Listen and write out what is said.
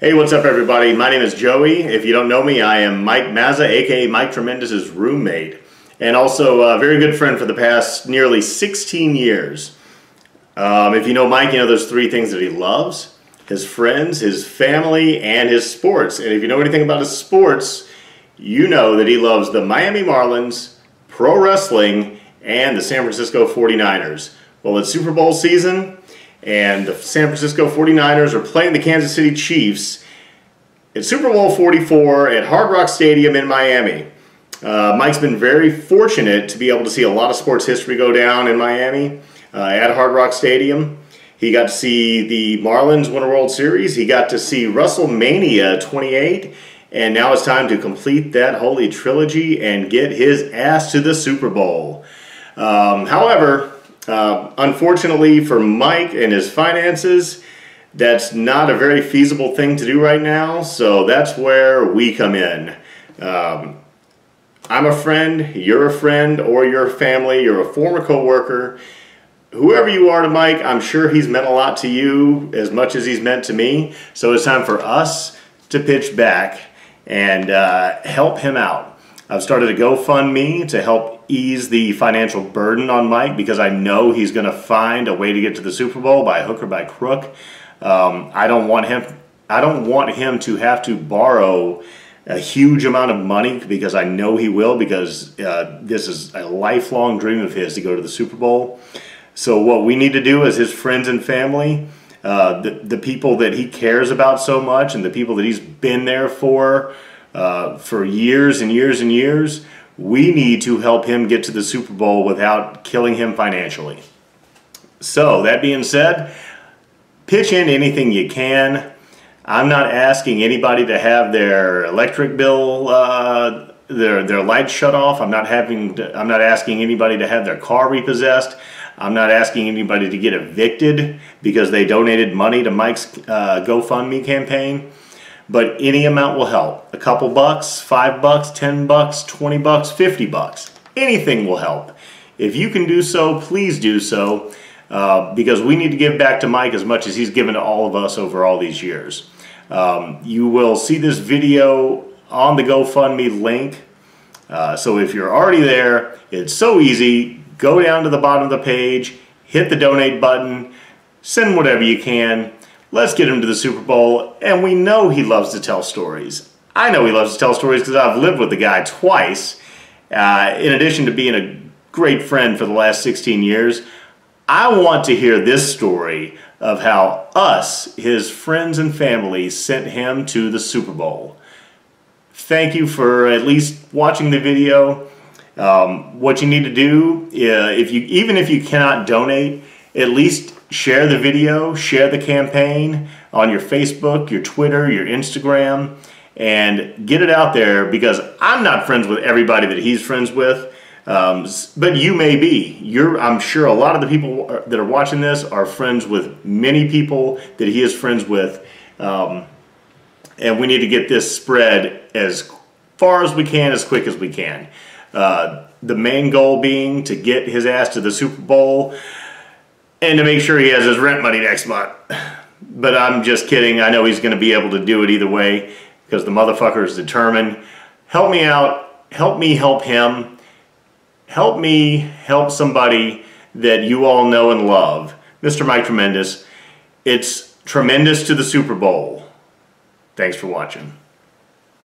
Hey, what's up, everybody? My name is Joey. If you don't know me, I am Mike Mazza, aka Mike Tremendous' roommate, and also a very good friend for the past nearly 16 years. Um, if you know Mike, you know there's three things that he loves his friends, his family, and his sports. And if you know anything about his sports, you know that he loves the Miami Marlins, pro wrestling, and the San Francisco 49ers. Well, it's Super Bowl season, and the San Francisco 49ers are playing the Kansas City Chiefs at Super Bowl 44 at Hard Rock Stadium in Miami. Uh, Mike's been very fortunate to be able to see a lot of sports history go down in Miami uh, at Hard Rock Stadium. He got to see the Marlins win a World Series. He got to see WrestleMania 28. And now it's time to complete that holy trilogy and get his ass to the Super Bowl. Um, however, uh, unfortunately for Mike and his finances, that's not a very feasible thing to do right now, so that's where we come in. Um, I'm a friend, you're a friend, or your family, you're a former coworker. Whoever you are to Mike, I'm sure he's meant a lot to you as much as he's meant to me. So it's time for us to pitch back and uh, help him out. I've started a GoFundMe to help ease the financial burden on Mike because I know he's going to find a way to get to the Super Bowl by hook or by crook. Um, I don't want him. I don't want him to have to borrow a huge amount of money because I know he will because uh, this is a lifelong dream of his to go to the Super Bowl. So what we need to do is his friends and family, uh, the, the people that he cares about so much and the people that he's been there for, uh, for years and years and years. We need to help him get to the Super Bowl without killing him financially. So, that being said, pitch in anything you can. I'm not asking anybody to have their electric bill, uh, their their lights shut off. I'm not having. To, I'm not asking anybody to have their car repossessed. I'm not asking anybody to get evicted because they donated money to Mike's uh, GoFundMe campaign but any amount will help. A couple bucks, five bucks, ten bucks, twenty bucks, fifty bucks. Anything will help. If you can do so, please do so, uh, because we need to give back to Mike as much as he's given to all of us over all these years. Um, you will see this video on the GoFundMe link. Uh, so if you're already there, it's so easy. Go down to the bottom of the page, hit the donate button, send whatever you can. Let's get him to the Super Bowl, and we know he loves to tell stories. I know he loves to tell stories because I've lived with the guy twice. Uh, in addition to being a great friend for the last 16 years, I want to hear this story of how us, his friends and family, sent him to the Super Bowl. Thank you for at least watching the video. Um, what you need to do, uh, if you even if you cannot donate, at least share the video, share the campaign on your Facebook, your Twitter, your Instagram, and get it out there because I'm not friends with everybody that he's friends with. Um, but you may be. You're, I'm sure a lot of the people that are watching this are friends with many people that he is friends with. Um, and we need to get this spread as far as we can, as quick as we can. Uh, the main goal being to get his ass to the Super Bowl and to make sure he has his rent money next month. But I'm just kidding. I know he's going to be able to do it either way because the motherfucker is determined. Help me out. Help me help him. Help me help somebody that you all know and love. Mr. Mike Tremendous. It's tremendous to the Super Bowl. Thanks for watching.